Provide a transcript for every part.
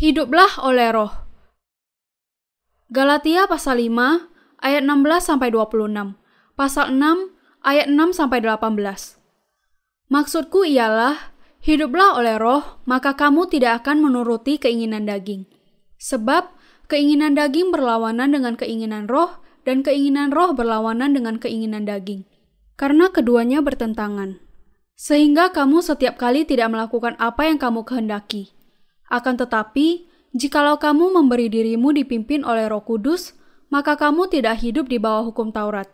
Hiduplah oleh roh. Galatia pasal 5 ayat 16 sampai 26. Pasal 6 ayat 6 sampai 18. Maksudku ialah hiduplah oleh roh, maka kamu tidak akan menuruti keinginan daging. Sebab keinginan daging berlawanan dengan keinginan roh dan keinginan roh berlawanan dengan keinginan daging. Karena keduanya bertentangan. Sehingga kamu setiap kali tidak melakukan apa yang kamu kehendaki. Akan tetapi, jikalau kamu memberi dirimu dipimpin oleh Roh Kudus, maka kamu tidak hidup di bawah hukum Taurat.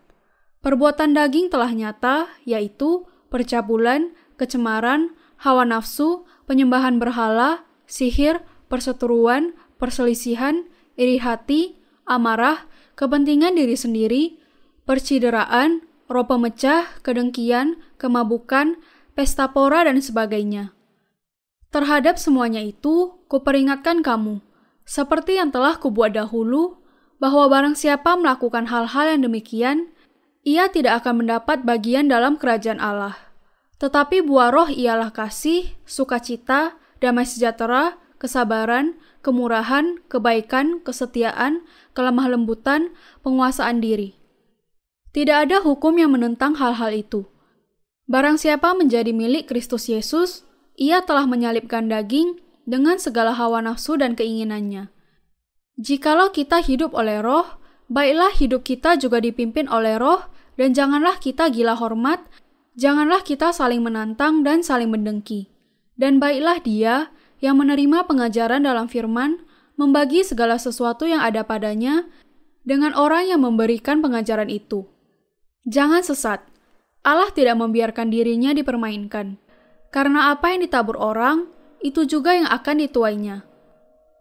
Perbuatan daging telah nyata, yaitu percabulan, kecemaran, hawa nafsu, penyembahan berhala, sihir, perseteruan, perselisihan, iri hati, amarah, kepentingan diri sendiri, percideraan, roh pemecah, kedengkian, kemabukan, pesta pora, dan sebagainya. Terhadap semuanya itu, kuperingatkan kamu, seperti yang telah kubuat dahulu, bahwa barang siapa melakukan hal-hal yang demikian, ia tidak akan mendapat bagian dalam kerajaan Allah. Tetapi buah roh ialah kasih, sukacita, damai sejahtera, kesabaran, kemurahan, kebaikan, kesetiaan, kelemah lembutan, penguasaan diri. Tidak ada hukum yang menentang hal-hal itu. Barang siapa menjadi milik Kristus Yesus, ia telah menyalibkan daging dengan segala hawa nafsu dan keinginannya. Jikalau kita hidup oleh roh, baiklah hidup kita juga dipimpin oleh roh, dan janganlah kita gila hormat, janganlah kita saling menantang dan saling mendengki. Dan baiklah dia yang menerima pengajaran dalam firman, membagi segala sesuatu yang ada padanya dengan orang yang memberikan pengajaran itu. Jangan sesat, Allah tidak membiarkan dirinya dipermainkan. Karena apa yang ditabur orang, itu juga yang akan dituainya.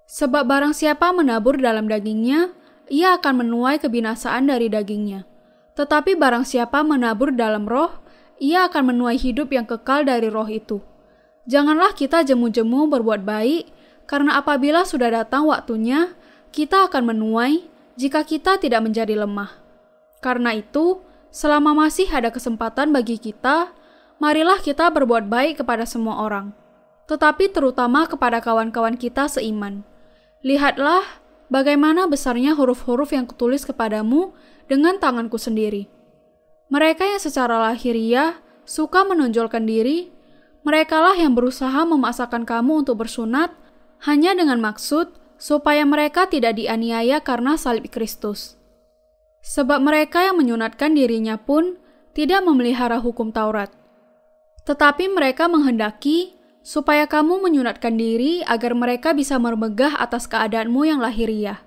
Sebab barang siapa menabur dalam dagingnya, ia akan menuai kebinasaan dari dagingnya. Tetapi barang siapa menabur dalam roh, ia akan menuai hidup yang kekal dari roh itu. Janganlah kita jemu-jemu berbuat baik, karena apabila sudah datang waktunya, kita akan menuai jika kita tidak menjadi lemah. Karena itu, selama masih ada kesempatan bagi kita, marilah kita berbuat baik kepada semua orang, tetapi terutama kepada kawan-kawan kita seiman. Lihatlah bagaimana besarnya huruf-huruf yang kutulis kepadamu dengan tanganku sendiri. Mereka yang secara lahiriah suka menonjolkan diri, merekalah yang berusaha memaksakan kamu untuk bersunat hanya dengan maksud supaya mereka tidak dianiaya karena salib Kristus. Sebab mereka yang menyunatkan dirinya pun tidak memelihara hukum Taurat. Tetapi mereka menghendaki supaya kamu menyunatkan diri agar mereka bisa mermegah atas keadaanmu yang lahiriah.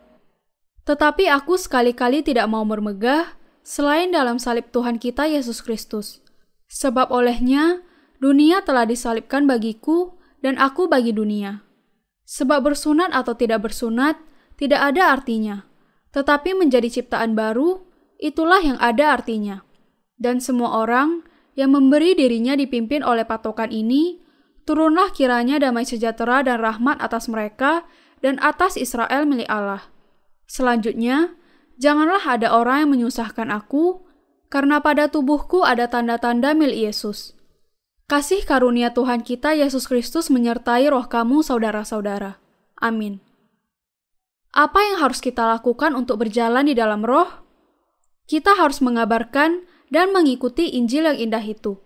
Tetapi aku sekali-kali tidak mau bermegah selain dalam salib Tuhan kita Yesus Kristus. Sebab olehnya dunia telah disalibkan bagiku dan aku bagi dunia. Sebab bersunat atau tidak bersunat tidak ada artinya, tetapi menjadi ciptaan baru itulah yang ada artinya. Dan semua orang yang memberi dirinya dipimpin oleh patokan ini, turunlah kiranya damai sejahtera dan rahmat atas mereka dan atas Israel milik Allah Selanjutnya, janganlah ada orang yang menyusahkan aku, karena pada tubuhku ada tanda-tanda milik Yesus. Kasih karunia Tuhan kita Yesus Kristus menyertai roh kamu saudara-saudara. Amin. Apa yang harus kita lakukan untuk berjalan di dalam roh? Kita harus mengabarkan dan mengikuti Injil yang indah itu.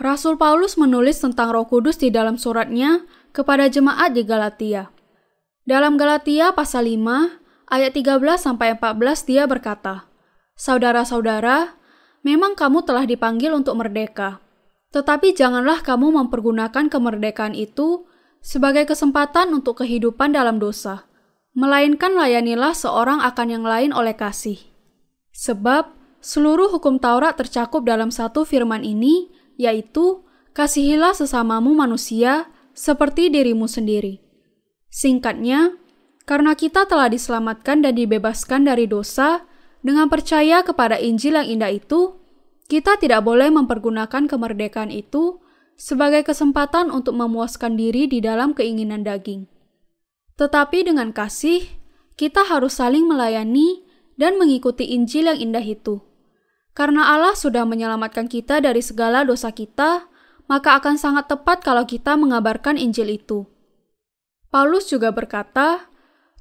Rasul Paulus menulis tentang Roh Kudus di dalam suratnya kepada jemaat di Galatia. Dalam Galatia pasal 5 ayat 13 sampai 14 dia berkata, Saudara-saudara, memang kamu telah dipanggil untuk merdeka. Tetapi janganlah kamu mempergunakan kemerdekaan itu sebagai kesempatan untuk kehidupan dalam dosa, melainkan layanilah seorang akan yang lain oleh kasih. Sebab seluruh hukum Taurat tercakup dalam satu firman ini, yaitu kasihilah sesamamu manusia seperti dirimu sendiri. Singkatnya, karena kita telah diselamatkan dan dibebaskan dari dosa dengan percaya kepada Injil yang indah itu, kita tidak boleh mempergunakan kemerdekaan itu sebagai kesempatan untuk memuaskan diri di dalam keinginan daging. Tetapi dengan kasih, kita harus saling melayani dan mengikuti Injil yang indah itu. Karena Allah sudah menyelamatkan kita dari segala dosa kita, maka akan sangat tepat kalau kita mengabarkan Injil itu. Paulus juga berkata,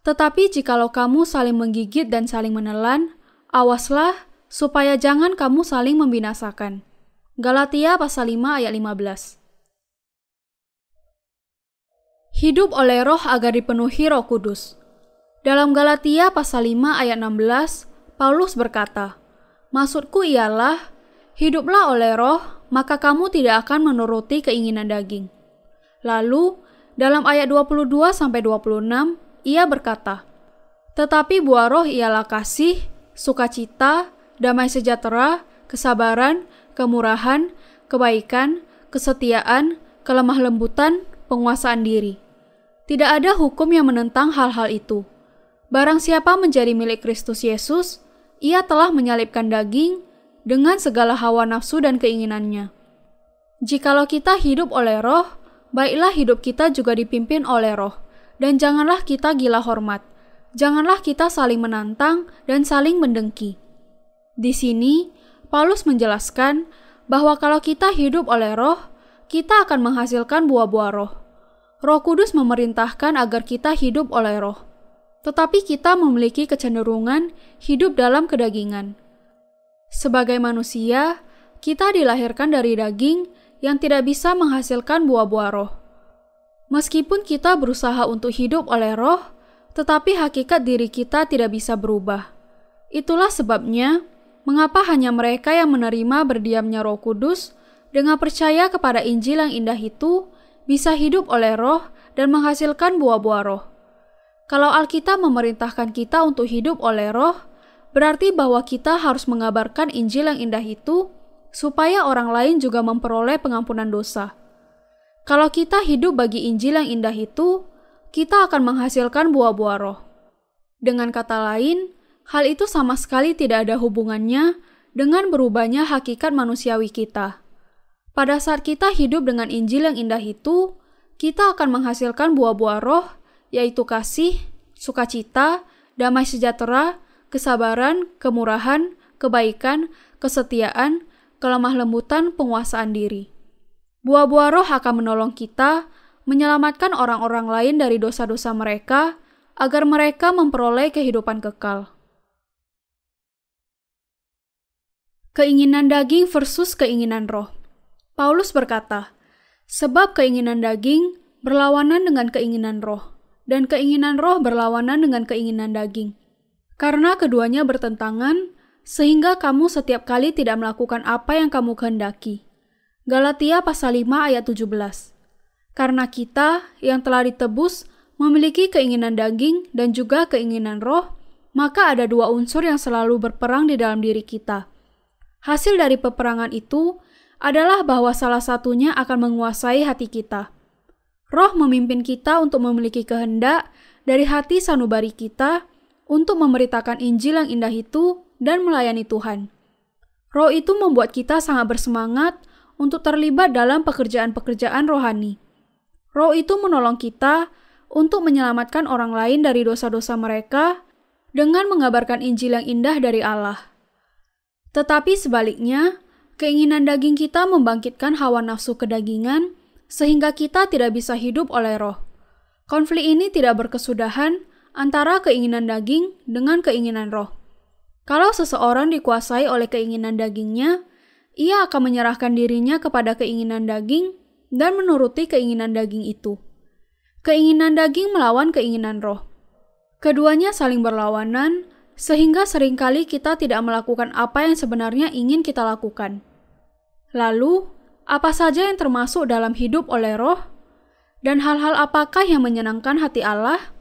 "Tetapi jikalau kamu saling menggigit dan saling menelan, awaslah supaya jangan kamu saling membinasakan." Galatia pasal 5 ayat 15. Hidup oleh roh agar dipenuhi roh kudus. Dalam Galatia pasal 5 ayat 16, Paulus berkata, Maksudku ialah, hiduplah oleh roh, maka kamu tidak akan menuruti keinginan daging. Lalu, dalam ayat 22 sampai 26, ia berkata, "Tetapi buah roh ialah kasih, sukacita, damai sejahtera, kesabaran, kemurahan, kebaikan, kesetiaan, kelemah lembutan, penguasaan diri." Tidak ada hukum yang menentang hal-hal itu. Barang siapa menjadi milik Kristus Yesus, ia telah menyalibkan daging dengan segala hawa nafsu dan keinginannya. Jikalau kita hidup oleh roh, baiklah hidup kita juga dipimpin oleh roh. Dan janganlah kita gila hormat. Janganlah kita saling menantang dan saling mendengki. Di sini, Paulus menjelaskan bahwa kalau kita hidup oleh roh, kita akan menghasilkan buah-buah roh. Roh Kudus memerintahkan agar kita hidup oleh roh tetapi kita memiliki kecenderungan hidup dalam kedagingan. Sebagai manusia, kita dilahirkan dari daging yang tidak bisa menghasilkan buah-buah roh. Meskipun kita berusaha untuk hidup oleh roh, tetapi hakikat diri kita tidak bisa berubah. Itulah sebabnya mengapa hanya mereka yang menerima berdiamnya Roh Kudus dengan percaya kepada Injil yang indah itu bisa hidup oleh roh dan menghasilkan buah-buah roh. Kalau Alkitab memerintahkan kita untuk hidup oleh roh, berarti bahwa kita harus mengabarkan Injil yang indah itu supaya orang lain juga memperoleh pengampunan dosa. Kalau kita hidup bagi Injil yang indah itu, kita akan menghasilkan buah-buah roh. Dengan kata lain, hal itu sama sekali tidak ada hubungannya dengan berubahnya hakikat manusiawi kita. Pada saat kita hidup dengan Injil yang indah itu, kita akan menghasilkan buah-buah roh yaitu kasih, sukacita, damai sejahtera, kesabaran, kemurahan, kebaikan, kesetiaan, kelemah lembutan, penguasaan diri. Buah-buah roh akan menolong kita menyelamatkan orang-orang lain dari dosa-dosa mereka agar mereka memperoleh kehidupan kekal. Keinginan daging versus keinginan roh. Paulus berkata, "Sebab keinginan daging berlawanan dengan keinginan roh, dan keinginan roh berlawanan dengan keinginan daging. Karena keduanya bertentangan, sehingga kamu setiap kali tidak melakukan apa yang kamu kehendaki. Galatia pasal 5 ayat 17. Karena kita yang telah ditebus memiliki keinginan daging dan juga keinginan roh, maka ada dua unsur yang selalu berperang di dalam diri kita. Hasil dari peperangan itu adalah bahwa salah satunya akan menguasai hati kita. Roh memimpin kita untuk memiliki kehendak dari hati sanubari kita untuk memberitakan Injil yang indah itu dan melayani Tuhan. Roh itu membuat kita sangat bersemangat untuk terlibat dalam pekerjaan-pekerjaan rohani. Roh itu menolong kita untuk menyelamatkan orang lain dari dosa-dosa mereka dengan mengabarkan Injil yang indah dari Allah. Tetapi sebaliknya, keinginan daging kita membangkitkan hawa nafsu kedagingan sehingga kita tidak bisa hidup oleh roh. Konflik ini tidak berkesudahan antara keinginan daging dengan keinginan roh. Kalau seseorang dikuasai oleh keinginan dagingnya, ia akan menyerahkan dirinya kepada keinginan daging dan menuruti keinginan daging itu. Keinginan daging melawan keinginan roh. Keduanya saling berlawanan, sehingga sering kali kita tidak melakukan apa yang sebenarnya ingin kita lakukan. Lalu, apa saja yang termasuk dalam hidup oleh roh, dan hal-hal apakah yang menyenangkan hati Allah?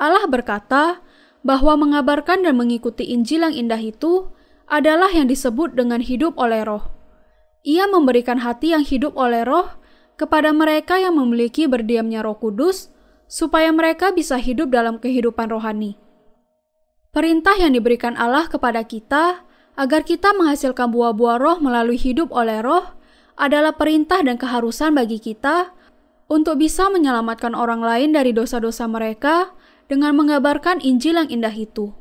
Allah berkata bahwa mengabarkan dan mengikuti Injil yang indah itu adalah yang disebut dengan hidup oleh roh. Ia memberikan hati yang hidup oleh roh kepada mereka yang memiliki berdiamnya roh kudus, supaya mereka bisa hidup dalam kehidupan rohani. Perintah yang diberikan Allah kepada kita agar kita menghasilkan buah-buah roh melalui hidup oleh roh adalah perintah dan keharusan bagi kita untuk bisa menyelamatkan orang lain dari dosa-dosa mereka dengan mengabarkan Injil yang indah itu.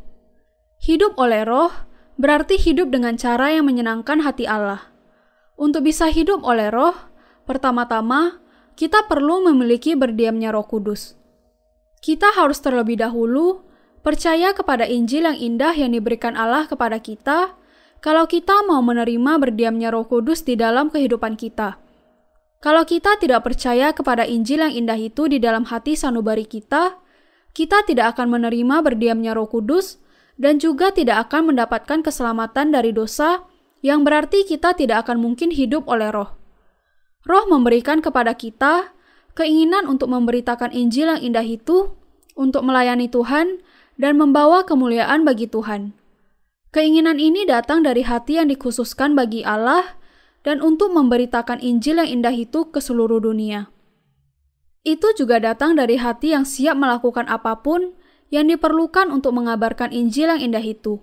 Hidup oleh roh berarti hidup dengan cara yang menyenangkan hati Allah. Untuk bisa hidup oleh roh, pertama-tama kita perlu memiliki berdiamnya roh kudus. Kita harus terlebih dahulu percaya kepada Injil yang indah yang diberikan Allah kepada kita kalau kita mau menerima berdiamnya Roh Kudus di dalam kehidupan kita. Kalau kita tidak percaya kepada Injil yang indah itu di dalam hati sanubari kita, kita tidak akan menerima berdiamnya Roh Kudus dan juga tidak akan mendapatkan keselamatan dari dosa, yang berarti kita tidak akan mungkin hidup oleh Roh. Roh memberikan kepada kita keinginan untuk memberitakan Injil yang indah itu, untuk melayani Tuhan, dan membawa kemuliaan bagi Tuhan. Keinginan ini datang dari hati yang dikhususkan bagi Allah dan untuk memberitakan Injil yang indah itu ke seluruh dunia. Itu juga datang dari hati yang siap melakukan apa pun yang diperlukan untuk mengabarkan Injil yang indah itu.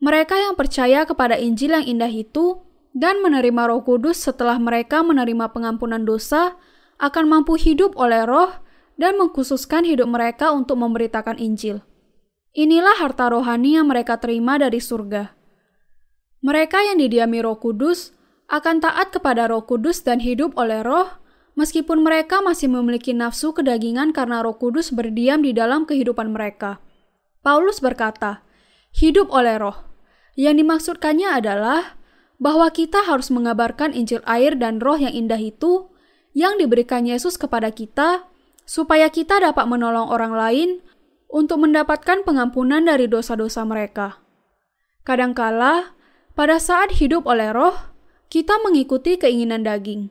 Mereka yang percaya kepada Injil yang indah itu dan menerima Roh Kudus setelah mereka menerima pengampunan dosa akan mampu hidup oleh Roh dan mengkhususkan hidup mereka untuk memberitakan Injil. Inilah harta rohani yang mereka terima dari surga. Mereka yang didiami Roh Kudus akan taat kepada Roh Kudus dan hidup oleh Roh, meskipun mereka masih memiliki nafsu kedagingan karena Roh Kudus berdiam di dalam kehidupan mereka. Paulus berkata, "Hidup oleh Roh." Yang dimaksudkannya adalah bahwa kita harus mengabarkan Injil air dan Roh yang indah itu yang diberikan Yesus kepada kita, supaya kita dapat menolong orang lain untuk mendapatkan pengampunan dari dosa-dosa mereka. Kadangkala, pada saat hidup oleh roh, kita mengikuti keinginan daging.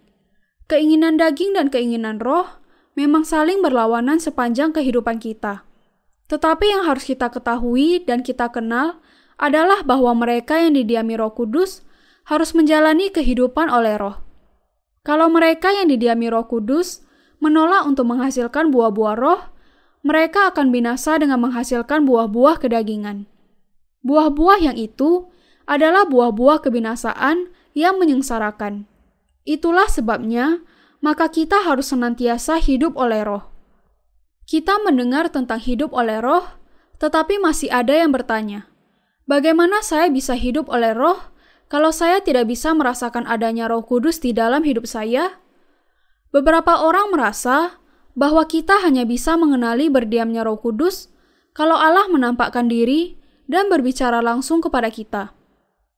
Keinginan daging dan keinginan roh memang saling berlawanan sepanjang kehidupan kita. Tetapi yang harus kita ketahui dan kita kenal adalah bahwa mereka yang didiami Roh Kudus harus menjalani kehidupan oleh Roh. Kalau mereka yang didiami Roh Kudus menolak untuk menghasilkan buah-buah Roh, mereka akan binasa dengan menghasilkan buah-buah kedagingan. Buah-buah yang itu adalah buah-buah kebinasaan yang menyengsarakan. Itulah sebabnya, maka kita harus senantiasa hidup oleh roh. Kita mendengar tentang hidup oleh roh, tetapi masih ada yang bertanya, bagaimana saya bisa hidup oleh roh kalau saya tidak bisa merasakan adanya roh kudus di dalam hidup saya? Beberapa orang merasa bahwa kita hanya bisa mengenali berdiamnya Roh Kudus kalau Allah menampakkan diri dan berbicara langsung kepada kita.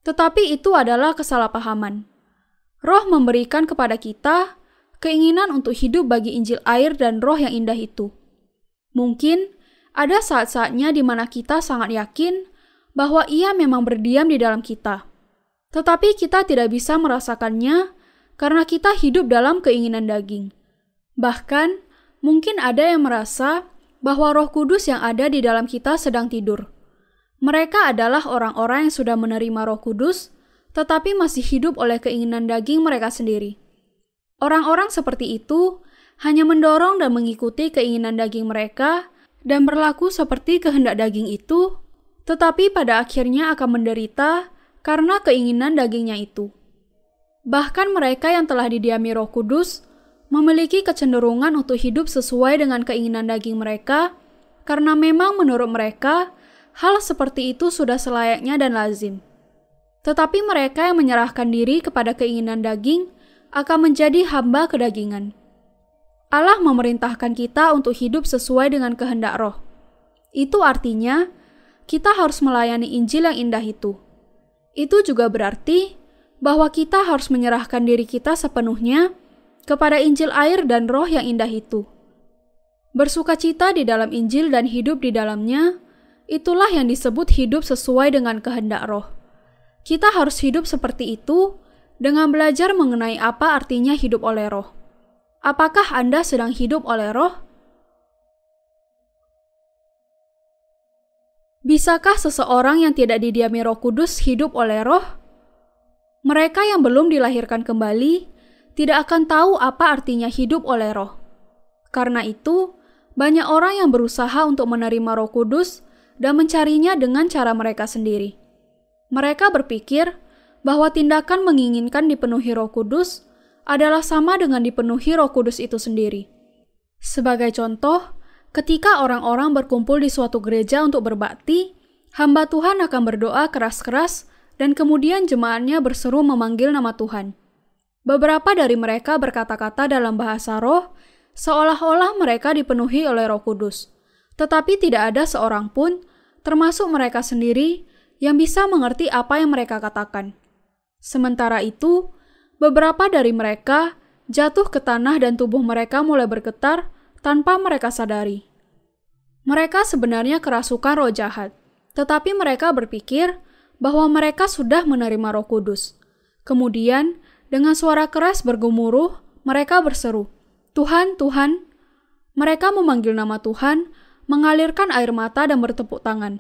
Tetapi itu adalah kesalahpahaman. Roh memberikan kepada kita keinginan untuk hidup bagi Injil air dan roh yang indah itu. Mungkin ada saat-saatnya di mana kita sangat yakin bahwa ia memang berdiam di dalam kita. Tetapi kita tidak bisa merasakannya karena kita hidup dalam keinginan daging. Bahkan, Mungkin ada yang merasa bahwa Roh Kudus yang ada di dalam kita sedang tidur. Mereka adalah orang-orang yang sudah menerima Roh Kudus, tetapi masih hidup oleh keinginan daging mereka sendiri. Orang-orang seperti itu hanya mendorong dan mengikuti keinginan daging mereka dan berlaku seperti kehendak daging itu, tetapi pada akhirnya akan menderita karena keinginan dagingnya itu. Bahkan mereka yang telah didiami Roh Kudus memiliki kecenderungan untuk hidup sesuai dengan keinginan daging mereka, karena memang menurut mereka hal seperti itu sudah selayaknya dan lazim. Tetapi mereka yang menyerahkan diri kepada keinginan daging akan menjadi hamba kedagingan. Allah memerintahkan kita untuk hidup sesuai dengan kehendak roh. Itu artinya kita harus melayani Injil yang indah itu. Itu juga berarti bahwa kita harus menyerahkan diri kita sepenuhnya kepada Injil air dan roh yang indah itu. Bersukacita di dalam Injil dan hidup di dalamnya, itulah yang disebut hidup sesuai dengan kehendak roh. Kita harus hidup seperti itu dengan belajar mengenai apa artinya hidup oleh roh. Apakah Anda sedang hidup oleh roh? Bisakah seseorang yang tidak didiami roh kudus hidup oleh roh? Mereka yang belum dilahirkan kembali tidak akan tahu apa artinya hidup oleh roh. Karena itu, banyak orang yang berusaha untuk menerima roh kudus dan mencarinya dengan cara mereka sendiri. Mereka berpikir bahwa tindakan menginginkan dipenuhi roh kudus adalah sama dengan dipenuhi roh kudus itu sendiri. Sebagai contoh, ketika orang-orang berkumpul di suatu gereja untuk berbakti, hamba Tuhan akan berdoa keras-keras dan kemudian jemaatnya berseru memanggil nama Tuhan. Beberapa dari mereka berkata-kata dalam bahasa roh, seolah-olah mereka dipenuhi oleh Roh Kudus, tetapi tidak ada seorang pun, termasuk mereka sendiri, yang bisa mengerti apa yang mereka katakan. Sementara itu, beberapa dari mereka jatuh ke tanah dan tubuh mereka mulai bergetar tanpa mereka sadari. Mereka sebenarnya kerasukan roh jahat, tetapi mereka berpikir bahwa mereka sudah menerima Roh Kudus. Kemudian, dengan suara keras bergemuruh, mereka berseru, "Tuhan, Tuhan!" Mereka memanggil nama Tuhan, mengalirkan air mata dan bertepuk tangan.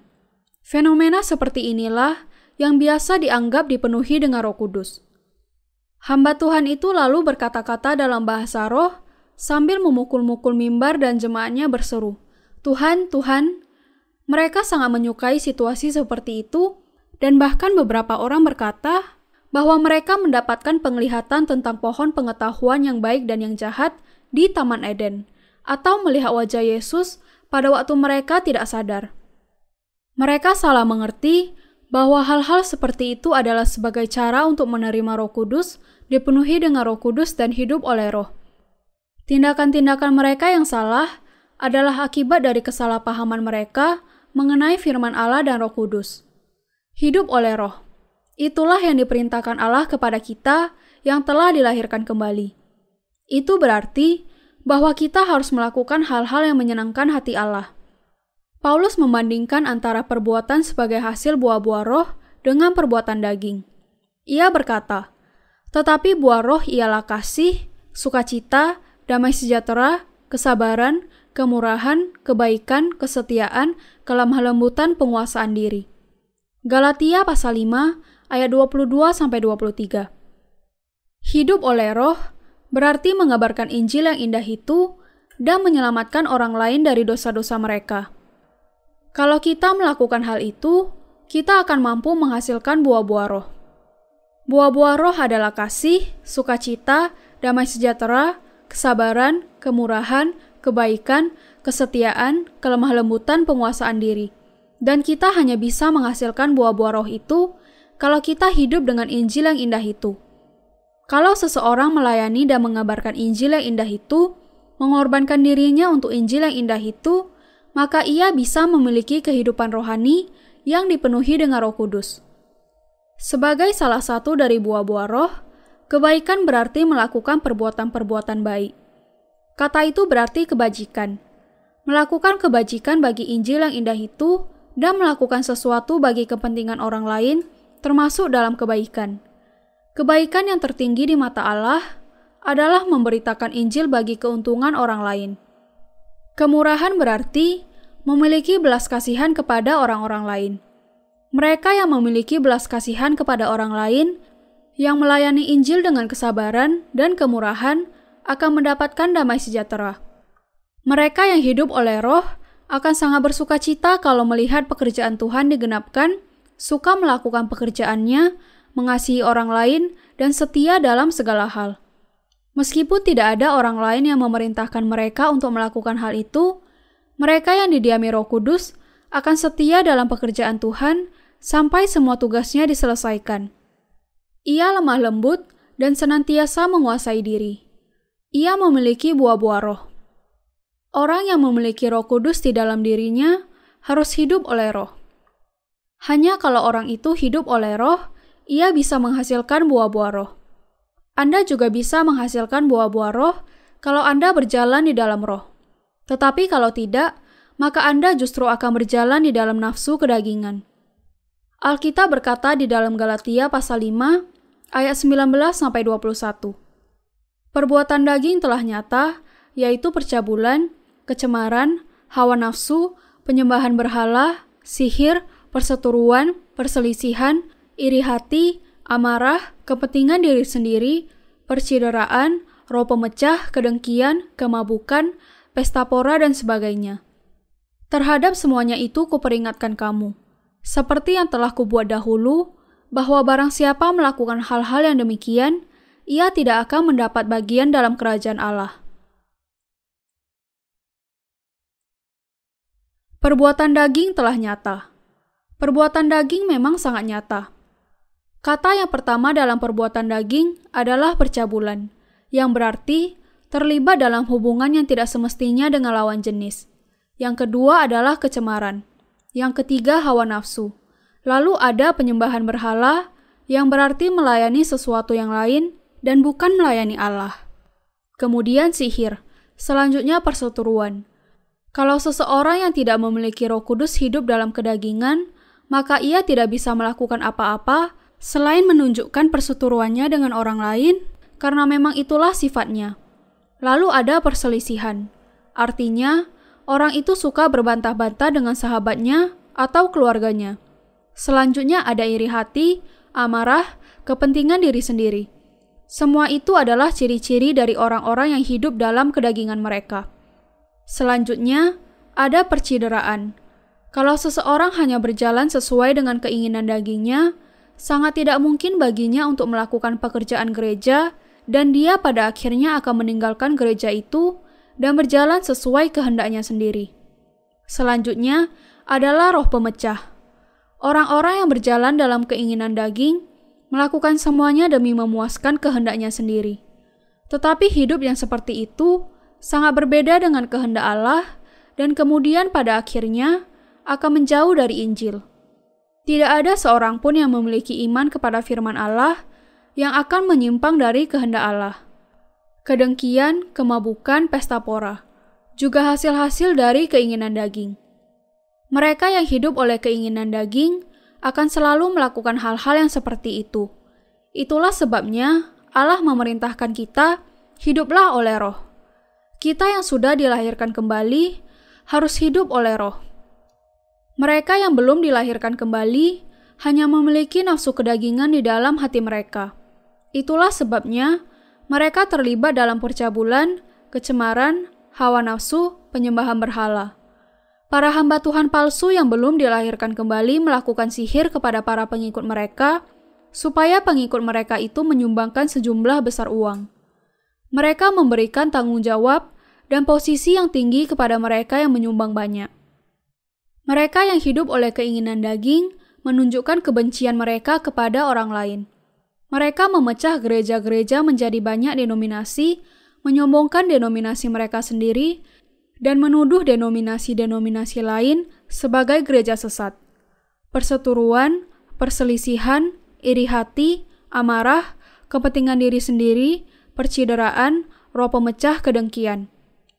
Fenomena seperti inilah yang biasa dianggap dipenuhi dengan Roh Kudus. Hamba Tuhan itu lalu berkata-kata dalam bahasa roh sambil memukul-mukul mimbar dan jemaatnya berseru, "Tuhan, Tuhan!" Mereka sangat menyukai situasi seperti itu dan bahkan beberapa orang berkata bahwa mereka mendapatkan penglihatan tentang pohon pengetahuan yang baik dan yang jahat di Taman Eden, atau melihat wajah Yesus pada waktu mereka tidak sadar. Mereka salah mengerti bahwa hal-hal seperti itu adalah sebagai cara untuk menerima Roh Kudus, dipenuhi dengan Roh Kudus, dan hidup oleh Roh. Tindakan-tindakan mereka yang salah adalah akibat dari kesalahpahaman mereka mengenai firman Allah dan Roh Kudus. Hidup oleh Roh. Itulah yang diperintahkan Allah kepada kita yang telah dilahirkan kembali. Itu berarti bahwa kita harus melakukan hal-hal yang menyenangkan hati Allah. Paulus membandingkan antara perbuatan sebagai hasil buah-buah roh dengan perbuatan daging. Ia berkata, "Tetapi buah roh ialah kasih, sukacita, damai sejahtera, kesabaran, kemurahan, kebaikan, kesetiaan, kelemah lembutan, penguasaan diri." Galatia pasal 5 ayat 22 sampai 23. Hidup oleh roh berarti mengabarkan Injil yang indah itu dan menyelamatkan orang lain dari dosa-dosa mereka. Kalau kita melakukan hal itu, kita akan mampu menghasilkan buah-buah roh. Buah-buah roh adalah kasih, sukacita, damai sejahtera, kesabaran, kemurahan, kebaikan, kesetiaan, kelemah lembutan, penguasaan diri. Dan kita hanya bisa menghasilkan buah-buah roh itu kalau kita hidup dengan Injil yang indah itu. Kalau seseorang melayani dan mengabarkan Injil yang indah itu, mengorbankan dirinya untuk Injil yang indah itu, maka ia bisa memiliki kehidupan rohani yang dipenuhi dengan Roh Kudus. Sebagai salah satu dari buah-buah roh, kebaikan berarti melakukan perbuatan-perbuatan baik. Kata itu berarti kebajikan. Melakukan kebajikan bagi Injil yang indah itu dan melakukan sesuatu bagi kepentingan orang lain, termasuk dalam kebaikan. Kebaikan yang tertinggi di mata Allah adalah memberitakan Injil bagi keuntungan orang lain. Kemurahan berarti memiliki belas kasihan kepada orang-orang lain. Mereka yang memiliki belas kasihan kepada orang lain, yang melayani Injil dengan kesabaran dan kemurahan, akan mendapatkan damai sejahtera. Mereka yang hidup oleh roh akan sangat bersuka cita kalau melihat pekerjaan Tuhan digenapkan, suka melakukan pekerjaannya, mengasihi orang lain, dan setia dalam segala hal. Meskipun tidak ada orang lain yang memerintahkan mereka untuk melakukan hal itu, mereka yang didiami Roh Kudus akan setia dalam pekerjaan Tuhan sampai semua tugasnya diselesaikan. Ia lemah lembut dan senantiasa menguasai diri. Ia memiliki buah-buah roh. Orang yang memiliki Roh Kudus di dalam dirinya harus hidup oleh Roh. Hanya kalau orang itu hidup oleh Roh, ia bisa menghasilkan buah-buah roh. Anda juga bisa menghasilkan buah-buah roh kalau Anda berjalan di dalam roh. Tetapi kalau tidak, maka Anda justru akan berjalan di dalam nafsu kedagingan. Alkitab berkata di dalam Galatia pasal 5 ayat 19 sampai 21. Perbuatan daging telah nyata, yaitu percabulan, kecemaran, hawa nafsu, penyembahan berhala, sihir, perseteruan, perselisihan, iri hati, amarah, kepentingan diri sendiri, percideraan, roh pemecah, kedengkian, kemabukan, pesta pora, dan sebagainya. Terhadap semuanya itu kuperingatkan kamu, seperti yang telah kubuat dahulu, bahwa barang siapa melakukan hal-hal yang demikian, ia tidak akan mendapat bagian dalam kerajaan Allah. Perbuatan daging telah nyata. Perbuatan daging memang sangat nyata. Kata yang pertama dalam perbuatan daging adalah percabulan, yang berarti terlibat dalam hubungan yang tidak semestinya dengan lawan jenis. Yang kedua adalah kecemaran. Yang ketiga hawa nafsu. Lalu ada penyembahan berhala yang berarti melayani sesuatu yang lain dan bukan melayani Allah. Kemudian sihir. Selanjutnya perseteruan. Kalau seseorang yang tidak memiliki Roh Kudus hidup dalam kedagingan, maka ia tidak bisa melakukan apa-apa selain menunjukkan perseteruannya dengan orang lain karena memang itulah sifatnya. Lalu ada perselisihan. Artinya, orang itu suka berbantah-bantah dengan sahabatnya atau keluarganya. Selanjutnya ada iri hati, amarah, kepentingan diri sendiri. Semua itu adalah ciri-ciri dari orang-orang yang hidup dalam kedagingan mereka. Selanjutnya, ada percideraan. Kalau seseorang hanya berjalan sesuai dengan keinginan dagingnya, sangat tidak mungkin baginya untuk melakukan pekerjaan gereja dan dia pada akhirnya akan meninggalkan gereja itu dan berjalan sesuai kehendaknya sendiri. Selanjutnya adalah roh pemecah. Orang-orang yang berjalan dalam keinginan daging melakukan semuanya demi memuaskan kehendaknya sendiri. Tetapi hidup yang seperti itu sangat berbeda dengan kehendak Allah dan kemudian pada akhirnya akan menjauh dari Injil. Tidak ada seorang pun yang memiliki iman kepada firman Allah yang akan menyimpang dari kehendak Allah. Kedengkian, kemabukan, pesta pora, juga hasil-hasil dari keinginan daging. Mereka yang hidup oleh keinginan daging akan selalu melakukan hal-hal yang seperti itu. Itulah sebabnya Allah memerintahkan kita hiduplah oleh roh. Kita yang sudah dilahirkan kembali harus hidup oleh roh. Mereka yang belum dilahirkan kembali hanya memiliki nafsu kedagingan di dalam hati mereka. Itulah sebabnya mereka terlibat dalam percabulan, kecemaran, hawa nafsu, penyembahan berhala. Para hamba Tuhan palsu yang belum dilahirkan kembali melakukan sihir kepada para pengikut mereka, supaya pengikut mereka itu menyumbangkan sejumlah besar uang. Mereka memberikan tanggung jawab dan posisi yang tinggi kepada mereka yang menyumbang banyak. Mereka yang hidup oleh keinginan daging menunjukkan kebencian mereka kepada orang lain. Mereka memecah gereja-gereja menjadi banyak denominasi, menyombongkan denominasi mereka sendiri, dan menuduh denominasi-denominasi lain sebagai gereja sesat. Perseturuan, perselisihan, iri hati, amarah, kepentingan diri sendiri, percideraan, roh pemecah kedengkian.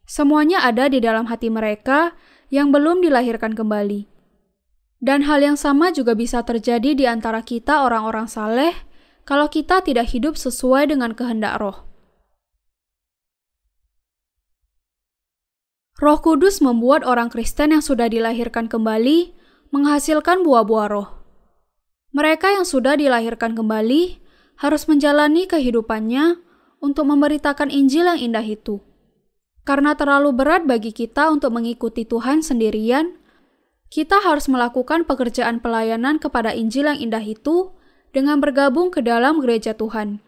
Semuanya ada di dalam hati mereka yang belum dilahirkan kembali. Dan hal yang sama juga bisa terjadi di antara kita orang-orang saleh kalau kita tidak hidup sesuai dengan kehendak roh. Roh Kudus membuat orang Kristen yang sudah dilahirkan kembali menghasilkan buah-buah roh. Mereka yang sudah dilahirkan kembali harus menjalani kehidupannya untuk memberitakan Injil yang indah itu. Karena terlalu berat bagi kita untuk mengikuti Tuhan sendirian, kita harus melakukan pekerjaan pelayanan kepada Injil yang indah itu dengan bergabung ke dalam gereja Tuhan.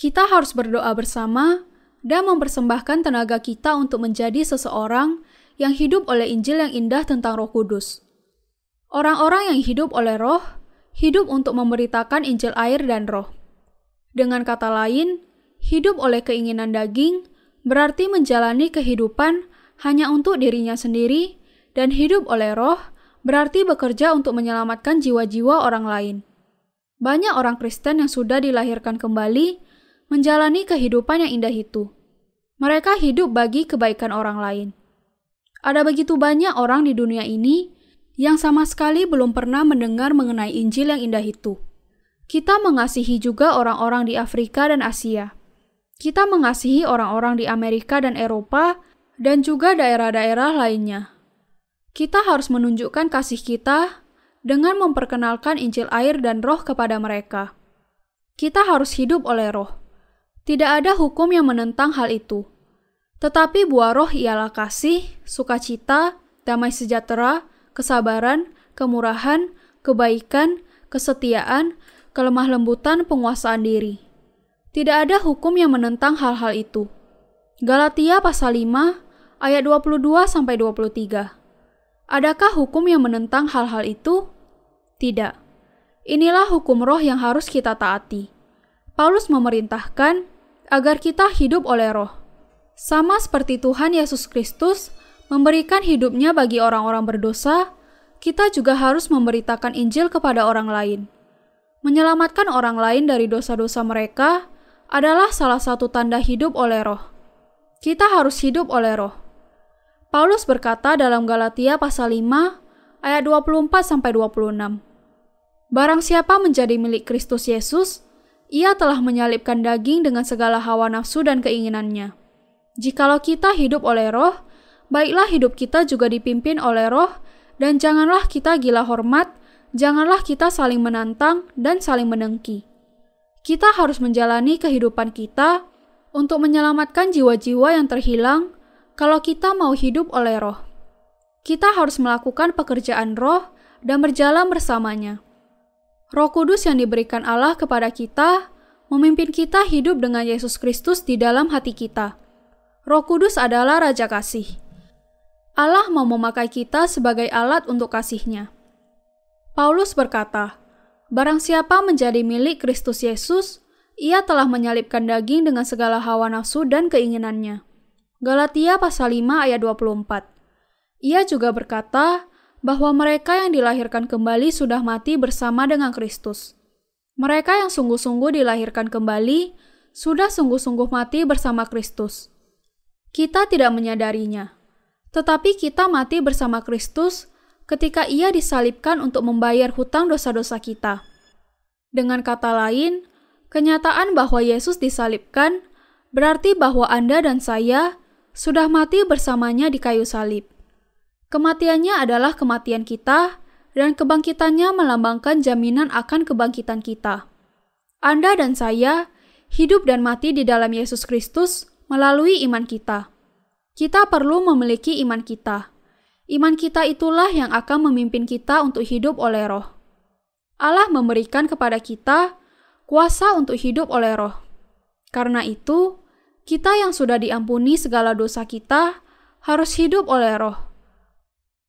Kita harus berdoa bersama dan mempersembahkan tenaga kita untuk menjadi seseorang yang hidup oleh Injil yang indah tentang Roh Kudus. Orang-orang yang hidup oleh Roh hidup untuk memberitakan Injil air dan Roh. Dengan kata lain, hidup oleh keinginan daging berarti menjalani kehidupan hanya untuk dirinya sendiri, dan hidup oleh Roh berarti bekerja untuk menyelamatkan jiwa-jiwa orang lain. Banyak orang Kristen yang sudah dilahirkan kembali menjalani kehidupan yang indah itu. Mereka hidup bagi kebaikan orang lain. Ada begitu banyak orang di dunia ini yang sama sekali belum pernah mendengar mengenai Injil yang indah itu. Kita mengasihi juga orang-orang di Afrika dan Asia. Kita mengasihi orang-orang di Amerika dan Eropa dan juga daerah-daerah lainnya. Kita harus menunjukkan kasih kita dengan memperkenalkan Injil air dan roh kepada mereka. Kita harus hidup oleh roh. Tidak ada hukum yang menentang hal itu. Tetapi buah roh ialah kasih, sukacita, damai sejahtera, kesabaran, kemurahan, kebaikan, kesetiaan, kelemah lembutan, penguasaan diri. Tidak ada hukum yang menentang hal-hal itu. Galatia pasal 5 ayat 22 sampai 23. Adakah hukum yang menentang hal-hal itu? Tidak. Inilah hukum roh yang harus kita taati. Paulus memerintahkan agar kita hidup oleh roh. Sama seperti Tuhan Yesus Kristus memberikan hidupnya bagi orang-orang berdosa, kita juga harus memberitakan Injil kepada orang lain. Menyelamatkan orang lain dari dosa-dosa mereka adalah salah satu tanda hidup oleh roh. Kita harus hidup oleh roh. Paulus berkata dalam Galatia pasal 5 ayat 24 sampai 26. Barang siapa menjadi milik Kristus Yesus, ia telah menyalibkan daging dengan segala hawa nafsu dan keinginannya. Jikalau kita hidup oleh roh, baiklah hidup kita juga dipimpin oleh roh, dan janganlah kita gila hormat, janganlah kita saling menantang dan saling menengki. Kita harus menjalani kehidupan kita untuk menyelamatkan jiwa-jiwa yang terhilang kalau kita mau hidup oleh roh. Kita harus melakukan pekerjaan roh dan berjalan bersamanya. Roh Kudus yang diberikan Allah kepada kita memimpin kita hidup dengan Yesus Kristus di dalam hati kita. Roh Kudus adalah Raja Kasih. Allah mau memakai kita sebagai alat untuk kasihnya. Paulus berkata, Barang siapa menjadi milik Kristus Yesus, ia telah menyalibkan daging dengan segala hawa nafsu dan keinginannya. Galatia pasal 5 ayat 24. Ia juga berkata bahwa mereka yang dilahirkan kembali sudah mati bersama dengan Kristus. Mereka yang sungguh-sungguh dilahirkan kembali sudah sungguh-sungguh mati bersama Kristus. Kita tidak menyadarinya, tetapi kita mati bersama Kristus ketika Ia disalibkan untuk membayar hutang dosa-dosa kita. Dengan kata lain, kenyataan bahwa Yesus disalibkan berarti bahwa Anda dan saya sudah mati bersamanya di kayu salib. Kematiannya adalah kematian kita, dan kebangkitannya melambangkan jaminan akan kebangkitan kita. Anda dan saya hidup dan mati di dalam Yesus Kristus melalui iman kita. Kita perlu memiliki iman kita. Iman kita itulah yang akan memimpin kita untuk hidup oleh roh. Allah memberikan kepada kita kuasa untuk hidup oleh roh. Karena itu, kita yang sudah diampuni segala dosa kita harus hidup oleh roh.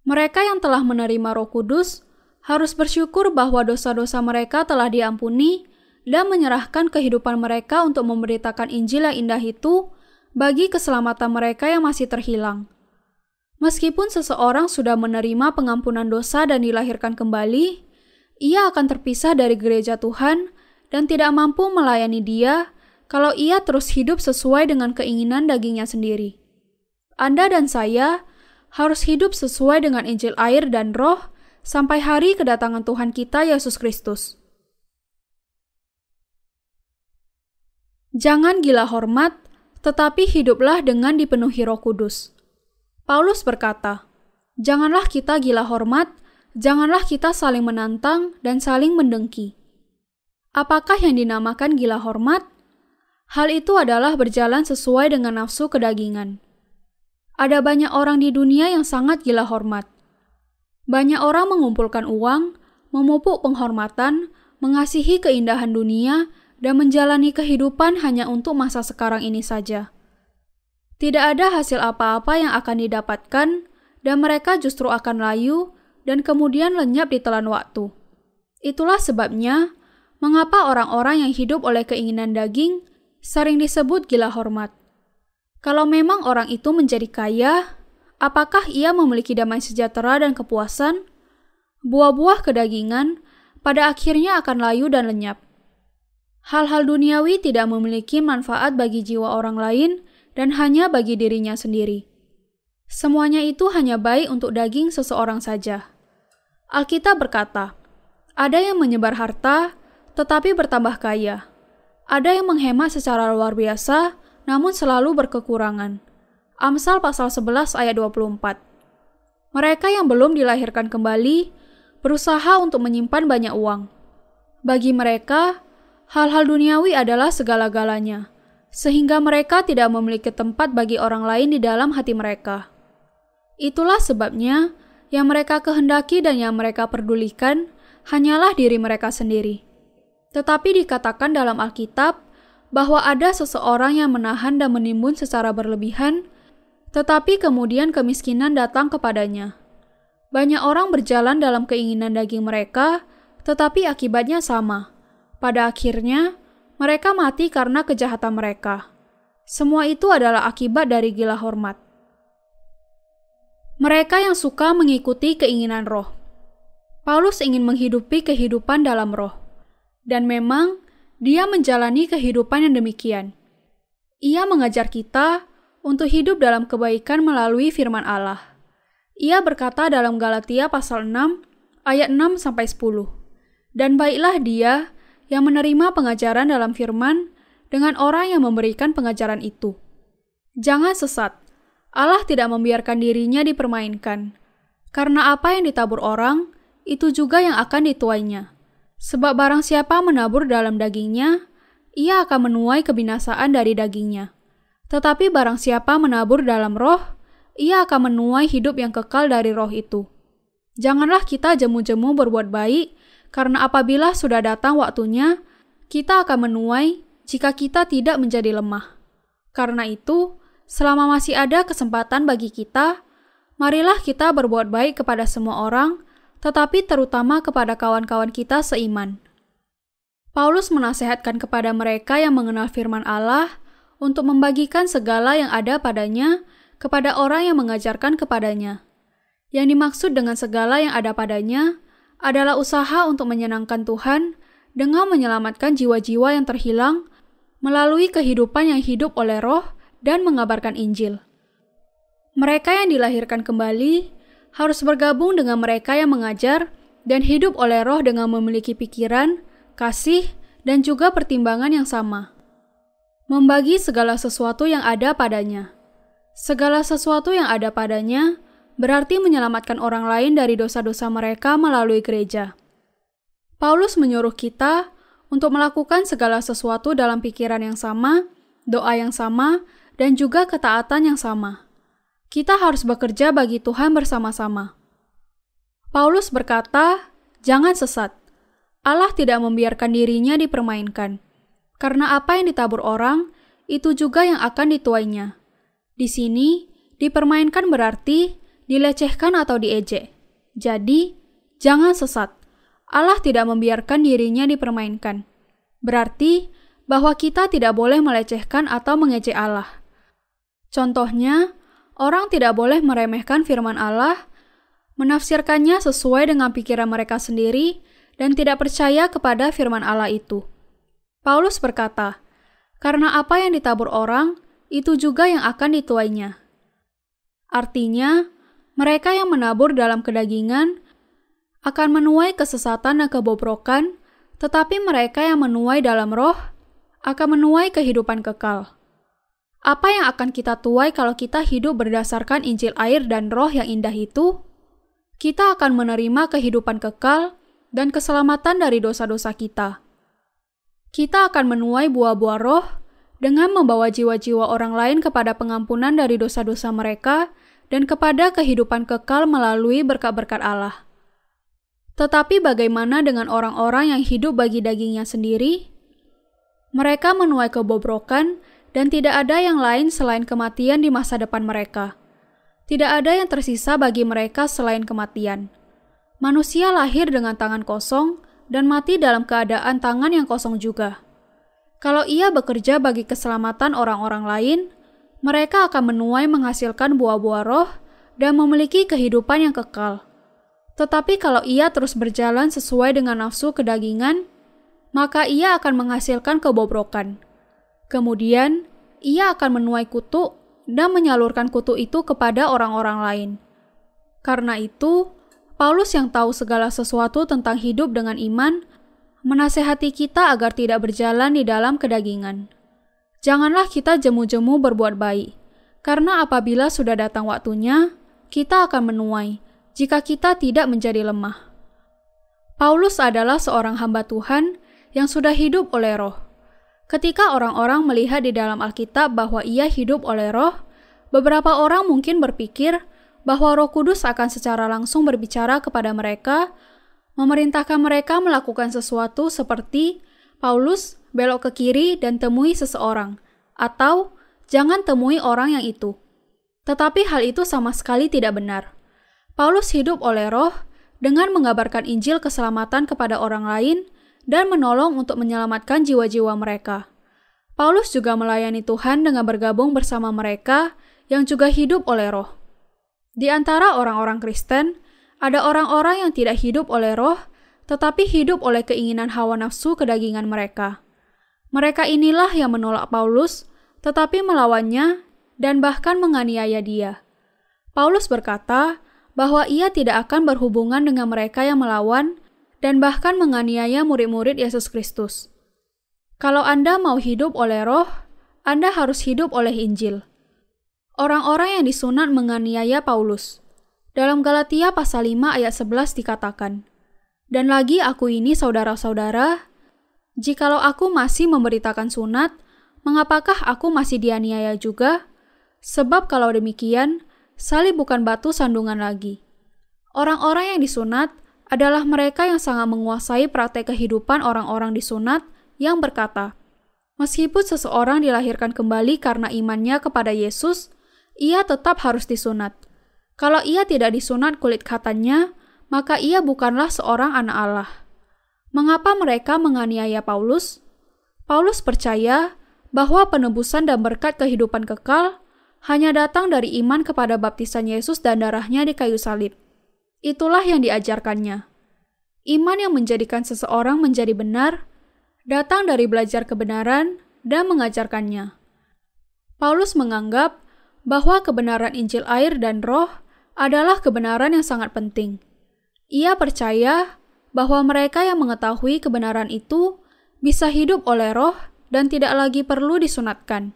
Mereka yang telah menerima roh kudus harus bersyukur bahwa dosa-dosa mereka telah diampuni dan menyerahkan kehidupan mereka untuk memberitakan Injil yang indah itu bagi keselamatan mereka yang masih terhilang. Meskipun seseorang sudah menerima pengampunan dosa dan dilahirkan kembali, ia akan terpisah dari gereja Tuhan dan tidak mampu melayani Dia kalau ia terus hidup sesuai dengan keinginan dagingnya sendiri. Anda dan saya harus hidup sesuai dengan Injil air dan Roh sampai hari kedatangan Tuhan kita Yesus Kristus. Jangan gila hormat tetapi hiduplah dengan dipenuhi Roh Kudus. Paulus berkata, "Janganlah kita gila hormat, janganlah kita saling menantang dan saling mendengki." Apakah yang dinamakan gila hormat? Hal itu adalah berjalan sesuai dengan nafsu kedagingan. Ada banyak orang di dunia yang sangat gila hormat. Banyak orang mengumpulkan uang, memupuk penghormatan, mengasihi keindahan dunia, dan menjalani kehidupan hanya untuk masa sekarang ini saja. Tidak ada hasil apa-apa yang akan didapatkan, dan mereka justru akan layu dan kemudian lenyap di telan waktu. Itulah sebabnya mengapa orang-orang yang hidup oleh keinginan daging sering disebut gila hormat. Kalau memang orang itu menjadi kaya, apakah ia memiliki damai sejahtera dan kepuasan? Buah-buah kedagingan pada akhirnya akan layu dan lenyap. Hal-hal duniawi tidak memiliki manfaat bagi jiwa orang lain dan hanya bagi dirinya sendiri. Semuanya itu hanya baik untuk daging seseorang saja. Alkitab berkata, "Ada yang menyebar harta tetapi bertambah kaya. Ada yang menghemat secara luar biasa namun selalu berkekurangan." Amsal pasal 11 ayat 24. Mereka yang belum dilahirkan kembali berusaha untuk menyimpan banyak uang. Bagi mereka, Hal-hal duniawi adalah segala-galanya, sehingga mereka tidak memiliki tempat bagi orang lain di dalam hati mereka. Itulah sebabnya yang mereka kehendaki dan yang mereka perdulikan hanyalah diri mereka sendiri. Tetapi dikatakan dalam Alkitab bahwa ada seseorang yang menahan dan menimbun secara berlebihan, tetapi kemudian kemiskinan datang kepadanya. Banyak orang berjalan dalam keinginan daging mereka, tetapi akibatnya sama pada akhirnya, mereka mati karena kejahatan mereka. Semua itu adalah akibat dari gila hormat. Mereka yang suka mengikuti keinginan roh. Paulus ingin menghidupi kehidupan dalam roh. Dan memang dia menjalani kehidupan yang demikian. Ia mengajar kita untuk hidup dalam kebaikan melalui firman Allah. Ia berkata dalam Galatia pasal 6 ayat 6 sampai 10. Dan baiklah dia yang menerima pengajaran dalam firman dengan orang yang memberikan pengajaran itu. Jangan sesat. Allah tidak membiarkan dirinya dipermainkan. Karena apa yang ditabur orang, itu juga yang akan dituainya. Sebab barang siapa menabur dalam dagingnya, ia akan menuai kebinasaan dari dagingnya. Tetapi barang siapa menabur dalam roh, ia akan menuai hidup yang kekal dari roh itu. Janganlah kita jemu-jemu berbuat baik, karena apabila sudah datang waktunya, kita akan menuai jika kita tidak menjadi lemah. Karena itu, selama masih ada kesempatan bagi kita, marilah kita berbuat baik kepada semua orang, tetapi terutama kepada kawan-kawan kita seiman. Paulus menasehatkan kepada mereka yang mengenal firman Allah untuk membagikan segala yang ada padanya kepada orang yang mengajarkan kepadanya. Yang dimaksud dengan segala yang ada padanya adalah usaha untuk menyenangkan Tuhan dengan menyelamatkan jiwa-jiwa yang terhilang melalui kehidupan yang hidup oleh roh dan mengabarkan Injil. Mereka yang dilahirkan kembali harus bergabung dengan mereka yang mengajar dan hidup oleh roh dengan memiliki pikiran, kasih, dan juga pertimbangan yang sama. Membagi segala sesuatu yang ada padanya. Segala sesuatu yang ada padanya berarti menyelamatkan orang lain dari dosa-dosa mereka melalui gereja. Paulus menyuruh kita untuk melakukan segala sesuatu dalam pikiran yang sama, doa yang sama, dan juga ketaatan yang sama. Kita harus bekerja bagi Tuhan bersama-sama. Paulus berkata, "Jangan sesat. Allah tidak membiarkan dirinya dipermainkan, karena apa yang ditabur orang itu juga yang akan dituainya." Di sini, dipermainkan berarti dilecehkan atau diejek. Jadi, jangan sesat. Allah tidak membiarkan dirinya dipermainkan. Berarti bahwa kita tidak boleh melecehkan atau mengejek Allah. Contohnya, orang tidak boleh meremehkan firman Allah, menafsirkannya sesuai dengan pikiran mereka sendiri, dan tidak percaya kepada firman Allah itu. Paulus berkata, "Karena apa yang ditabur orang, itu juga yang akan dituainya." Artinya, mereka yang menabur dalam kedagingan akan menuai kesesatan dan kebobrokan, tetapi mereka yang menuai dalam roh akan menuai kehidupan kekal. Apa yang akan kita tuai kalau kita hidup berdasarkan Injil air dan roh yang indah itu? Kita akan menerima kehidupan kekal dan keselamatan dari dosa-dosa kita. Kita akan menuai buah-buah roh dengan membawa jiwa-jiwa orang lain kepada pengampunan dari dosa-dosa mereka dan kepada kehidupan kekal melalui berkat-berkat Allah. Tetapi bagaimana dengan orang-orang yang hidup bagi dagingnya sendiri? Mereka menuai kebobrokan dan tidak ada yang lain selain kematian di masa depan mereka. Tidak ada yang tersisa bagi mereka selain kematian. Manusia lahir dengan tangan kosong dan mati dalam keadaan tangan yang kosong juga. Kalau ia bekerja bagi keselamatan orang-orang lain, mereka akan menuai menghasilkan buah-buah roh dan memiliki kehidupan yang kekal. Tetapi kalau ia terus berjalan sesuai dengan nafsu kedagingan, maka ia akan menghasilkan kebobrokan. Kemudian, ia akan menuai kutuk dan menyalurkan kutuk itu kepada orang-orang lain. Karena itu, Paulus yang tahu segala sesuatu tentang hidup dengan iman, menasehati kita agar tidak berjalan di dalam kedagingan. Janganlah kita jemu-jemu berbuat baik, karena apabila sudah datang waktunya, kita akan menuai jika kita tidak menjadi lemah. Paulus adalah seorang hamba Tuhan yang sudah hidup oleh roh. Ketika orang-orang melihat di dalam Alkitab bahwa ia hidup oleh roh, beberapa orang mungkin berpikir bahwa roh kudus akan secara langsung berbicara kepada mereka, memerintahkan mereka melakukan sesuatu seperti Paulus belok ke kiri dan temui seseorang, atau jangan temui orang yang itu. Tetapi hal itu sama sekali tidak benar. Paulus hidup oleh roh dengan mengabarkan Injil keselamatan kepada orang lain dan menolong untuk menyelamatkan jiwa-jiwa mereka. Paulus juga melayani Tuhan dengan bergabung bersama mereka yang juga hidup oleh roh. Di antara orang-orang Kristen, ada orang-orang yang tidak hidup oleh roh, tetapi hidup oleh keinginan hawa nafsu kedagingan mereka. Mereka inilah yang menolak Paulus, tetapi melawannya dan bahkan menganiaya dia. Paulus berkata bahwa ia tidak akan berhubungan dengan mereka yang melawan dan bahkan menganiaya murid-murid Yesus Kristus. Kalau Anda mau hidup oleh roh, Anda harus hidup oleh Injil. Orang-orang yang disunat menganiaya Paulus. Dalam Galatia pasal 5 ayat 11 dikatakan, Dan lagi aku ini saudara-saudara, jikalau aku masih memberitakan sunat, mengapakah aku masih dianiaya juga? Sebab kalau demikian, salib bukan batu sandungan lagi. Orang-orang yang disunat adalah mereka yang sangat menguasai praktek kehidupan orang-orang disunat yang berkata, Meskipun seseorang dilahirkan kembali karena imannya kepada Yesus, ia tetap harus disunat. Kalau ia tidak disunat kulit katanya, maka ia bukanlah seorang anak Allah. Mengapa mereka menganiaya Paulus? Paulus percaya bahwa penebusan dan berkat kehidupan kekal hanya datang dari iman kepada baptisan Yesus dan darahnya di kayu salib. Itulah yang diajarkannya. Iman yang menjadikan seseorang menjadi benar datang dari belajar kebenaran dan mengajarkannya. Paulus menganggap bahwa kebenaran Injil air dan roh adalah kebenaran yang sangat penting. Ia percaya bahwa mereka yang mengetahui kebenaran itu bisa hidup oleh roh dan tidak lagi perlu disunatkan.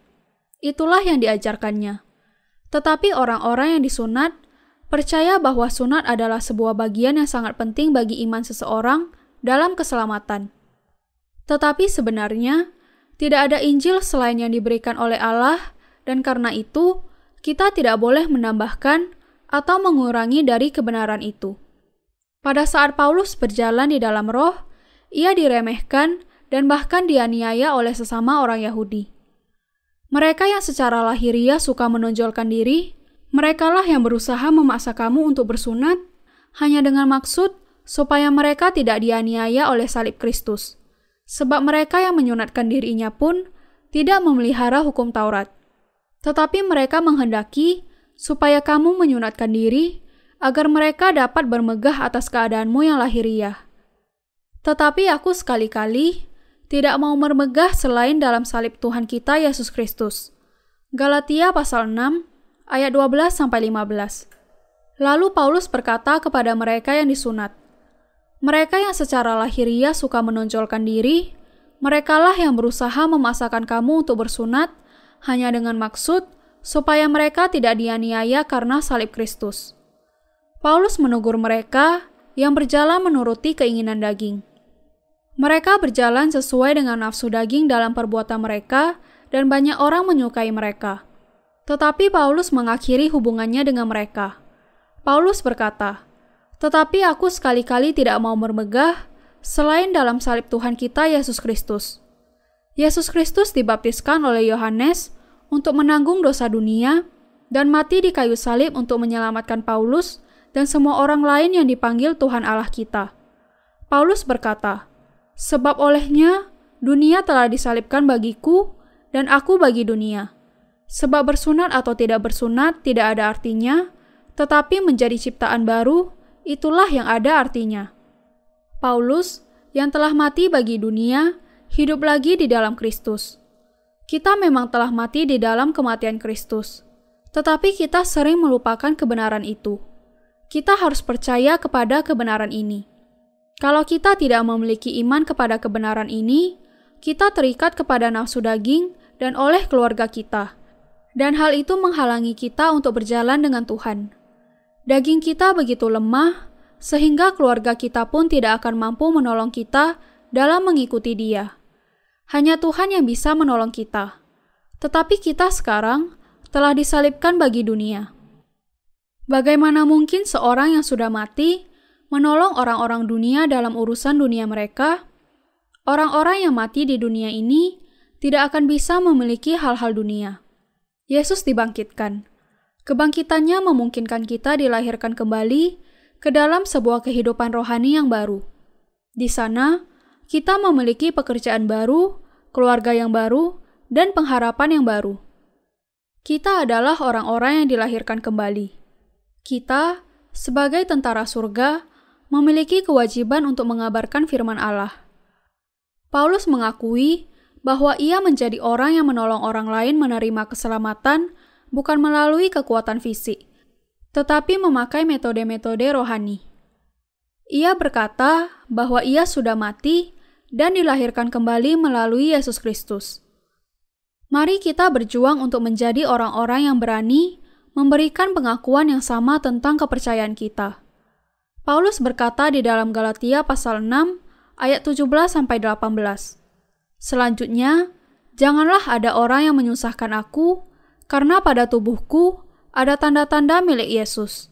Itulah yang diajarkannya. Tetapi orang-orang yang disunat percaya bahwa sunat adalah sebuah bagian yang sangat penting bagi iman seseorang dalam keselamatan. Tetapi sebenarnya tidak ada Injil selain yang diberikan oleh Allah, dan karena itu kita tidak boleh menambahkan atau mengurangi dari kebenaran itu. Pada saat Paulus berjalan di dalam roh, ia diremehkan dan bahkan dianiaya oleh sesama orang Yahudi. Mereka yang secara lahiriah suka menonjolkan diri, merekalah yang berusaha memaksa kamu untuk bersunat hanya dengan maksud supaya mereka tidak dianiaya oleh salib Kristus. Sebab mereka yang menyunatkan dirinya pun tidak memelihara hukum Taurat. Tetapi mereka menghendaki supaya kamu menyunatkan diri agar mereka dapat bermegah atas keadaanmu yang lahiriah. Tetapi aku sekali-kali tidak mau bermegah selain dalam salib Tuhan kita Yesus Kristus. Galatia pasal 6 ayat 12 sampai 15. Lalu Paulus berkata kepada mereka yang disunat, mereka yang secara lahiriah suka menonjolkan diri, merekalah yang berusaha memasakkan kamu untuk bersunat hanya dengan maksud supaya mereka tidak dianiaya karena salib Kristus. Paulus menegur mereka yang berjalan menuruti keinginan daging. Mereka berjalan sesuai dengan nafsu daging dalam perbuatan mereka, dan banyak orang menyukai mereka. Tetapi Paulus mengakhiri hubungannya dengan mereka. Paulus berkata, "Tetapi aku sekali-kali tidak mau bermegah selain dalam salib Tuhan kita Yesus Kristus." Yesus Kristus dibaptiskan oleh Yohanes untuk menanggung dosa dunia dan mati di kayu salib untuk menyelamatkan Paulus dan semua orang lain yang dipanggil Tuhan Allah kita. Paulus berkata, "Sebab olehnya dunia telah disalibkan bagiku dan aku bagi dunia. Sebab bersunat atau tidak bersunat tidak ada artinya, tetapi menjadi ciptaan baru, itulah yang ada artinya." Paulus yang telah mati bagi dunia hidup lagi di dalam Kristus. Kita memang telah mati di dalam kematian Kristus, tetapi kita sering melupakan kebenaran itu. Kita harus percaya kepada kebenaran ini. Kalau kita tidak memiliki iman kepada kebenaran ini, kita terikat kepada nafsu daging dan oleh keluarga kita, dan hal itu menghalangi kita untuk berjalan dengan Tuhan. Daging kita begitu lemah sehingga keluarga kita pun tidak akan mampu menolong kita dalam mengikuti Dia. Hanya Tuhan yang bisa menolong kita. Tetapi kita sekarang telah disalibkan bagi dunia. Bagaimana mungkin seorang yang sudah mati menolong orang-orang dunia dalam urusan dunia mereka? Orang-orang yang mati di dunia ini tidak akan bisa memiliki hal-hal dunia. Yesus dibangkitkan. Kebangkitannya memungkinkan kita dilahirkan kembali ke dalam sebuah kehidupan rohani yang baru. Di sana, kita memiliki pekerjaan baru, keluarga yang baru, dan pengharapan yang baru. Kita adalah orang-orang yang dilahirkan kembali. Kita, sebagai tentara surga, memiliki kewajiban untuk mengabarkan firman Allah. Paulus mengakui bahwa ia menjadi orang yang menolong orang lain menerima keselamatan bukan melalui kekuatan fisik, tetapi memakai metode-metode rohani. Ia berkata bahwa ia sudah mati dan dilahirkan kembali melalui Yesus Kristus. Mari kita berjuang untuk menjadi orang-orang yang berani memberikan pengakuan yang sama tentang kepercayaan kita. Paulus berkata di dalam Galatia pasal 6 ayat 17 sampai 18. Selanjutnya, janganlah ada orang yang menyusahkan aku karena pada tubuhku ada tanda-tanda milik Yesus.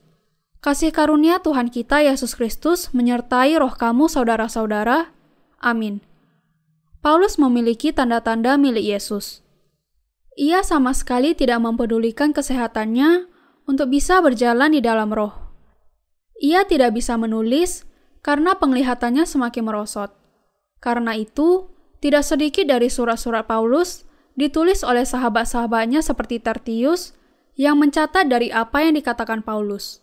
Kasih karunia Tuhan kita Yesus Kristus menyertai roh kamu saudara-saudara. Amin. Paulus memiliki tanda-tanda milik Yesus. Ia sama sekali tidak mempedulikan kesehatannya untuk bisa berjalan di dalam roh. Ia tidak bisa menulis karena penglihatannya semakin merosot. Karena itu, tidak sedikit dari surat-surat Paulus ditulis oleh sahabat-sahabatnya seperti Tertius yang mencatat dari apa yang dikatakan Paulus.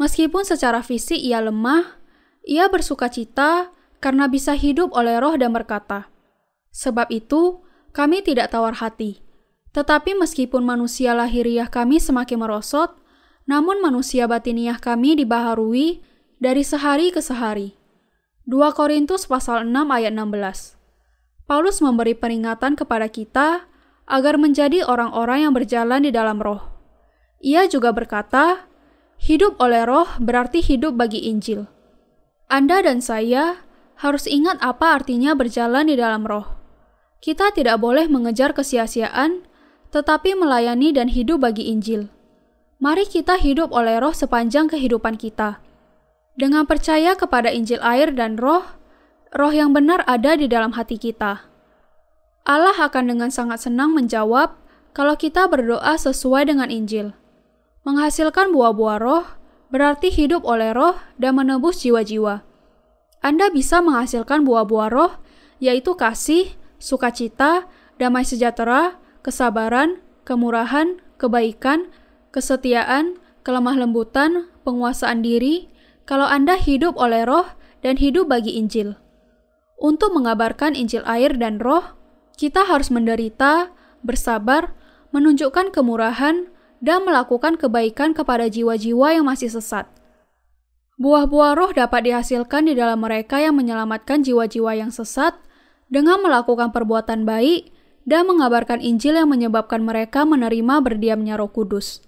Meskipun secara fisik ia lemah, ia bersuka cita karena bisa hidup oleh roh dan berkata, Sebab itu, kami tidak tawar hati tetapi meskipun manusia lahiriah kami semakin merosot, namun manusia batiniah kami dibaharui dari sehari ke sehari. 2 Korintus pasal 6 ayat 16. Paulus memberi peringatan kepada kita agar menjadi orang-orang yang berjalan di dalam roh. Ia juga berkata, hidup oleh roh berarti hidup bagi Injil. Anda dan saya harus ingat apa artinya berjalan di dalam roh. Kita tidak boleh mengejar kesia-siaan tetapi melayani dan hidup bagi Injil. Mari kita hidup oleh roh sepanjang kehidupan kita. Dengan percaya kepada Injil air dan roh, roh yang benar ada di dalam hati kita. Allah akan dengan sangat senang menjawab kalau kita berdoa sesuai dengan Injil. Menghasilkan buah-buah roh berarti hidup oleh roh dan menebus jiwa-jiwa. Anda bisa menghasilkan buah-buah roh, yaitu kasih, sukacita, damai sejahtera, kesabaran, kemurahan, kebaikan, kesetiaan, kelemah lembutan, penguasaan diri, kalau Anda hidup oleh roh dan hidup bagi Injil. Untuk mengabarkan Injil air dan roh, kita harus menderita, bersabar, menunjukkan kemurahan, dan melakukan kebaikan kepada jiwa-jiwa yang masih sesat. Buah-buah roh dapat dihasilkan di dalam mereka yang menyelamatkan jiwa-jiwa yang sesat dengan melakukan perbuatan baik dan mengabarkan Injil yang menyebabkan mereka menerima berdiamnya Roh Kudus.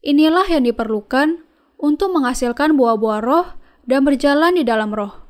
Inilah yang diperlukan untuk menghasilkan buah-buah roh dan berjalan di dalam roh.